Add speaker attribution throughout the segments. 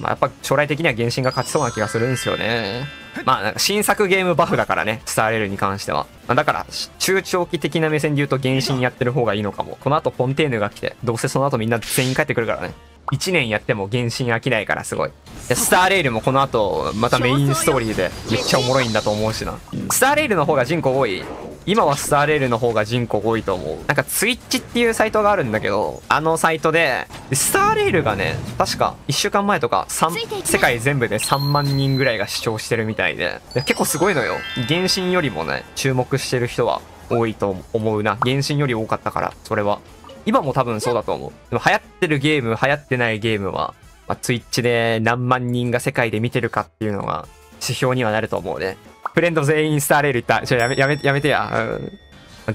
Speaker 1: まあ、やっぱ将来的には原神が勝ちそうな気がするんですよね。まあ、新作ゲームバフだからね、スターレールに関しては。まあ、だから、中長期的な目線で言うと原神やってる方がいいのかも。この後フォンテーヌが来て、どうせその後みんな全員帰ってくるからね。1年やっても原神飽きないからすごい。スターレールもこの後、またメインストーリーでめっちゃおもろいんだと思うしな。スターレールの方が人口多い。今はスターレールの方が人口多いと思う。なんかツイッチっていうサイトがあるんだけど、あのサイトで、スターレールがね、確か1週間前とか3、世界全部で3万人ぐらいが視聴してるみたいで、結構すごいのよ。原神よりもね、注目してる人は多いと思うな。原神より多かったから、それは。今も多分そうだと思う。でも流行ってるゲーム、流行ってないゲームは、まあ、ツイッチで何万人が世界で見てるかっていうのが指標にはなると思うね。フレンド全員スターレール行った。ちょ、やめ、やめ、やめてや。うん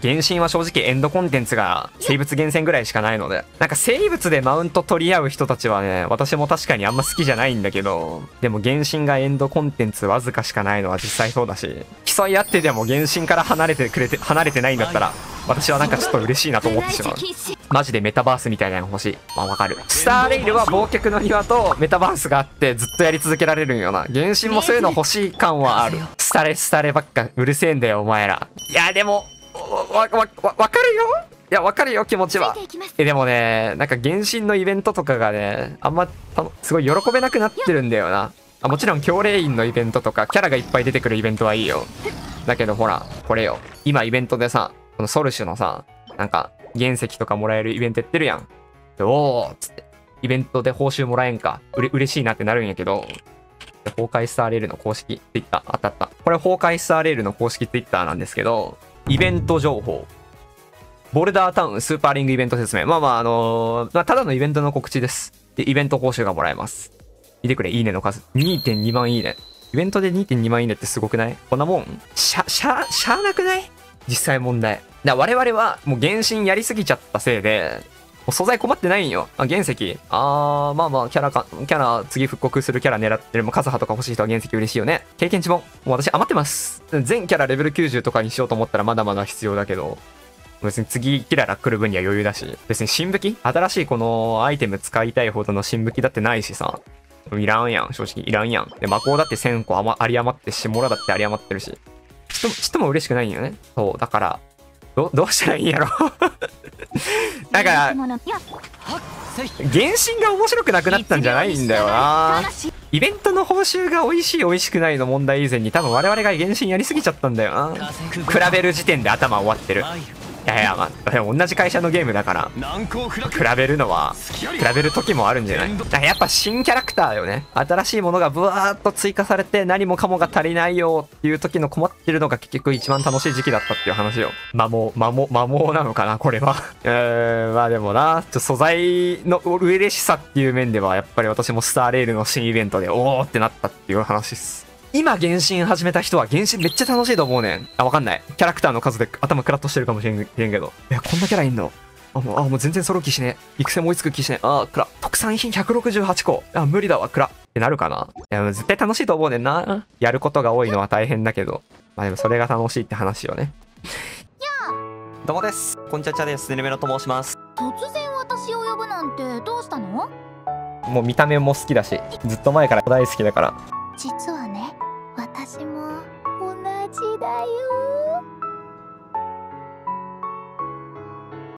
Speaker 1: 原神は正直エンドコンテンツが生物厳選ぐらいしかないので。なんか生物でマウント取り合う人たちはね、私も確かにあんま好きじゃないんだけど、でも原神がエンドコンテンツわずかしかないのは実際そうだし、競い合ってでも原神から離れてくれて、離れてないんだったら、私はなんかちょっと嬉しいなと思ってしまう。マジでメタバースみたいなの欲しい。まあわかる。スターレイルは忘却の庭とメタバースがあってずっとやり続けられるんよな。原神もそういうの欲しい感はある。スタレスタレばっかうるせえんだよお前ら。いやでも、わ、わ、わ、わかるよいや、わかるよ、気持ちは。え、でもね、なんか原神のイベントとかがね、あんま、すごい喜べなくなってるんだよな。あもちろん、教霊院のイベントとか、キャラがいっぱい出てくるイベントはいいよ。だけどほら、これよ。今イベントでさ、このソルシュのさ、なんか、原石とかもらえるイベントやってるやん。おーっつって。イベントで報酬もらえんか。うれ、嬉しいなってなるんやけど、崩壊スターレールの公式 Twitter、当たった。これ崩壊スターレールの公式 Twitter なんですけど、イベント情報。ボルダータウンスーパーリングイベント説明。まあまあ、あのー、まあ、ただのイベントの告知です。で、イベント報酬がもらえます。見てくれ、いいねの数。2.2万いいね。イベントで2.2万いいねってすごくない？こんなもんしゃ、しゃ、しゃーなくない？実際問題。だ我々はもう原神やりすぎちゃったせいで、もう素材困ってないんよ。あ、原石。あー、まあまあ、キャラか、キャラ、次復刻するキャラ狙ってる。もう、カズハとか欲しい人は原石嬉しいよね。経験値も、もう私余ってます。全キャラレベル90とかにしようと思ったらまだまだ必要だけど、別に次キララ来る分には余裕だし、別に新武器？新しいこのアイテム使いたいほどの新武器だってないしさ、いらんやん、正直いらんやん。で、魔法だって1000個あり余って、シモラだってあり余ってるし。ちょっと、ちっとも嬉しくないんよね。そう、だから、ど、どうしたらいいんやろ？だから、原神が面白くなくなったんじゃないんだよな。イベントの報酬が美味しい美味しくないの問題以前に多分我々が原神やりすぎちゃったんだよな。比べる時点で頭終わってる。いやいや、まあ、同じ会社のゲームだから、比べるのは、比べる時もあるんじゃない？やっぱ新キャラクターよね。新しいものがブワーっと追加されて何もかもが足りないよっていう時の困ってるのが結局一番楽しい時期だったっていう話よ。摩耗、摩耗、摩耗なのかなこれは？えー、まあでもな、ちょ素材の嬉しさっていう面では、やっぱり私もスターレールの新イベントで、おーってなったっていう話っす。今原神始めた人は原神めっちゃ楽しいと思うねん。あ、わかんない。キャラクターの数で頭クラッとしてるかもしれんけど。いや、こんなキャラいんの？あ、もう、あ、もう全然揃う気しねえ。育成も追いつく気しねえ。あ、クラ。特産品168個。あ、無理だわ、クラ。ってなるかな？いや、絶対楽しいと思うねんな。やることが多いのは大変だけど。まあでもそれが楽しいって話よね。どうもです。こんちゃちゃです。ねるめろと申します。
Speaker 2: 突然私を呼ぶなんてどうしたの？
Speaker 1: もう見た目も好きだし、ずっと前から大好きだから。
Speaker 2: 実は私も同じだよ。